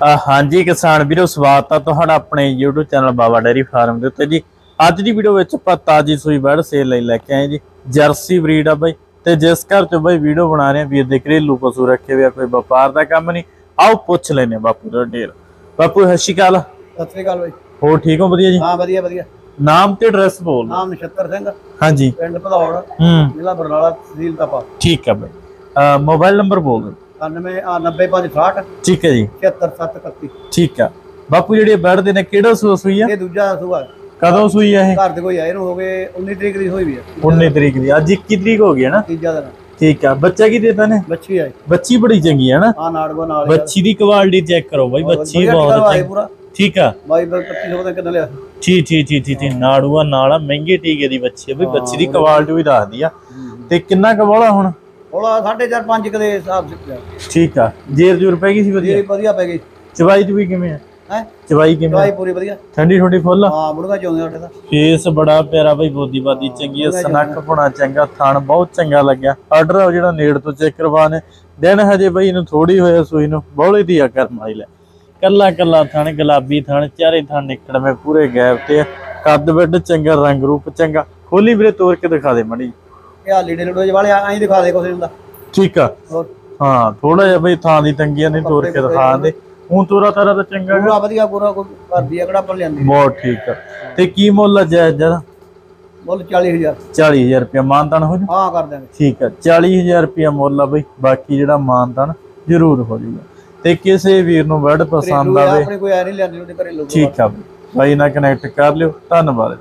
ਹਾਂਜੀ ਕਿਸਾਨ ਵੀਰੋ ਸਵਾਗਤ ਆ ਤੁਹਾਡਾ ਆਪਣੇ YouTube channel Baba dairy farm ਦੇ ਉੱਤੇ ਜੀ। ਅੱਜ ਦੀ ਵੀਡੀਓ ਵਿੱਚ ਆਪਾਂ ਤਾਜੀ ਸੂਈ ਬੈੜ ਸੇਲ ਲਈ ਲੈ ਕੇ ਆਏ ਜੀ। ਜਰਸੀ ਬਰੀਡ ਆ ਬਾਈ ਤੇ ਜਿਸ ਘਰ ਚ ਬਾਈ ਵੀਡੀਓ ਬਣਾ ਰਹੇ ਆ ਵੀਰ ਦੇ ਘਰੇਲੂ ਪਸ਼ੂ ਰੱਖੇ ਹੋਏ ਆ ਕੋਈ ਵਪਾਰ ਦਾ ਕੰਮ ਨਹੀਂ। ਆਓ ਪੁੱਛ ਲੈਨੇ ਬਾਪੂ ਦਾ ਢੇਰ ਬਾਪੂ ਸਤਿ ਸ਼੍ਰੀ ਅਕਾਲ। ਸਤਿ ਸ੍ਰੀ ਅਕਾਲ ਬਾਈ। ਹੋਰ ਠੀਕ ਹੋ? ਵਧੀਆ ਜੀ? ਹਾਂ ਵਧੀਆ ਵਧੀਆ। ਨਾਮ ਤੇ ਐਡਰੈਸ ਬੋਲ। ਨਾਮ ਨਛੱਤਰ ਸਿੰਘ। ਹਾਂਜੀ। ਪਿੰਡ ਭਦੌੜ ਹੂੰ। ਜ਼ਿਲ੍ਹਾ ਬਰਨਾਲਾ ਤਹਿਸੀਲ ਤਪਾ। ਠੀਕ ਆ ਬਾਈ। ਮੋਬਾਈਲ ਨੰਬਰ ਬੋਲ ਦਿਓ। 99 ਆ 90560 ਠੀਕ ਹੈ ਜੀ। 76731 ਠੀਕ ਆ ਬਾਪੂ ਜਿਹੜੇ ਬੈੜ ਦੇ ਨੇ ਕਿਹੜਾ ਸੂਆ ਸੂਈ ਆ? ਇਹ ਦੂਜਾ ਸੂਆ। ਕਦੋਂ ਸੂਈ ਆ ਇਹ? ਘਰ ਦੇ ਕੋਈ ਆਏ ਨੂੰ ਹੋ ਗਏ 19 ਤਰੀਕ ਦੀ ਹੋਈ ਵੀ ਹੈ 19 ਤਰੀਕ ਦੀ। ਅੱਜ 21 ਤਰੀਕ ਹੋ ਗਈ ਹੈ ਨਾ? ਤੀਜਾ ਦਿਨ। ਠੀਕ ਆ ਬੱਚਾ ਕੀ ਦੇਤਾ ਨੇ? ਬੱਚੀ ਆਈ ਬੱਚੀ ਬੜੀ ਚੰਗੀ ਹੈ ਨਾ? ਆ ਨਾੜਗੋ ਨਾਲ। ਬੱਚੀ ਦੀ ਕੁਆਲਿਟੀ ਚੈੱਕ ਕਰੋ ਬਾਈ ਬੱਚੀ ਬਹੁਤ ਚੰਗੀ। ਠੀਕ ਆ ਬਾਈ ਬਲ 2500 ਦਾ ਕਿੰਨਾ ਲਿਆ। ਠੀਕ ਠੀਕ ਠੀਕ ਠੀਕ ਨਾੜੂਆ ਨਾਲ ਮਹਿੰਗੇ ਟੀਕੇ ਦੀ ਬੱਚੀ ਆ ਬਈ। ਬੱਚੀ ਦੀ ਕੁਆਲਿਟੀ ਵੀ ਦੱਸਦੀ ਆ। ਤੇ ਕਿੰਨਾ ਕਵਾਲਾ ਹੁਣ? ਥੋੜਾ 4.5 5 ਕਦੇ ਹਿਸਾਬ ਸਿੱਖਿਆ ਠੀਕ ਆ। ਜੇਰ ਜੂਰ ਪੈ ਗਈ ਸੀ ਵਧੀਆ? ਇਹ ਵਧੀਆ ਪੈ ਗਈ। ਚਵਾਈ ਚ ਵੀ ਕਿਵੇਂ ਆ? ਹੈ? ਚਵਾਈ ਕਿਵੇਂ ਦਵਾਈ ਆ? ਪੂਰੀ ਵਧੀਆ। ਠੰਡੀ ਠੰਡੀ ਫੁੱਲ? ਹਾਂ ਮੁਰਗਾ ਚਾਉਂਦੇ ਸਾਡੇ ਦਾ। ਫੇਸ ਬੜਾ ਪਿਆਰਾ ਬਈ ਬੋਦੀ ਬਾਦੀ ਚੰਗੀ ਆ ਸਨੱਖ ਪੁਣਾ ਚੰਗਾ ਥਣ ਬਹੁਤ ਚੰਗਾ ਲੱਗਿਆ। ਆਰਡਰ ਆ ਜਿਹੜਾ ਨੇੜ ਤੋਂ ਚੈੱਕ ਕਰਵਾਣੇ ਦਿਨ ਹਜੇ ਬਈ ਇਹਨੂੰ ਥੋੜੀ ਹੋਇਆ ਸੂਈ ਨੂੰ ਬੌਲੇ ਦੀ ਆ ਕਰਮ ਆਈ ਲੈ। ਕੱਲਾ ਕੱਲਾ ਥਣ ਗੁਲਾਬੀ ਥਣ ਚਾਰੇ ਥਣ ਨਿਕੜਵੇਂ ਪੂਰੇ ਗੈਪ ਤੇ। ਕੱਦ ਵੱਡ ਚੰਗਾ ਰੰਗ ਰੂਪ ਚੰਗਾ। ਖੋਲੀ ਵੀਰੇ ਤੋੜ ਕੇ ਦਿਖਾ ਦੇ ਮੜੀ। ਇਹ ਆ ਲੀੜੇ ਲੂੜੇ ਜਿਹੇ ਵਾਲੇ ਐਂ ਦਿਖਾ ਦੇ ਕੁਛ ਹੁੰਦਾ ਠੀਕ ਆ। ਹੋਰ? ਹਾਂ ਥੋੜਾ ਜਿਹਾ ਬਈ ਥਾਂ ਦੀ ਤੰਗੀਆਂ ਨਹੀਂ ਤੋੜ ਕੇ ਦਿਖਾ ਦੇ। ਹੁਣ ਤੋਰਾ ਤਾਰਾ ਤਾਂ ਚੰਗਾ। ਪੂਰਾ ਵਧੀਆ ਪੂਰਾ ਕੋਈ ਕਰਦੀ ਆ ਕਿਹੜਾ ਪਰ ਲਿਆਂਦੀ ਬਹੁਤ ਠੀਕ ਆ। ਤੇ ਕੀ ਮੁੱਲ ਜਾਇਜ਼ ਜਰਾ ਮੁੱਲ 40000 40000 ਰੁਪਏ ਮਾਨਤਾਨ ਹੋ ਜੂ ਹਾਂ ਕਰ ਦਾਂਗੇ ਠੀਕ ਆ 40000 ਰੁਪਏ ਮੁੱਲ ਆ ਬਈ। ਬਾਕੀ ਜਿਹੜਾ ਮਾਨਤਾਨ ਜ਼ਰੂਰ ਹੋ ਜੂਗਾ ਤੇ ਕਿਸੇ ਵੀਰ ਨੂੰ ਵਰਡ ਪਸੰਦ ਆਵੇ। ਆਪਣੇ ਕੋਈ ਆ ਨਹੀਂ ਲਿਆਂਦੀ ਉਹਦੇ ਘਰੇ ਲੋਕ ਠੀਕ ਆ ਬਈ। ਨਾਲ ਕਨੈਕਟ ਕਰ ਲਿਓ। ਧੰਨਵਾਦ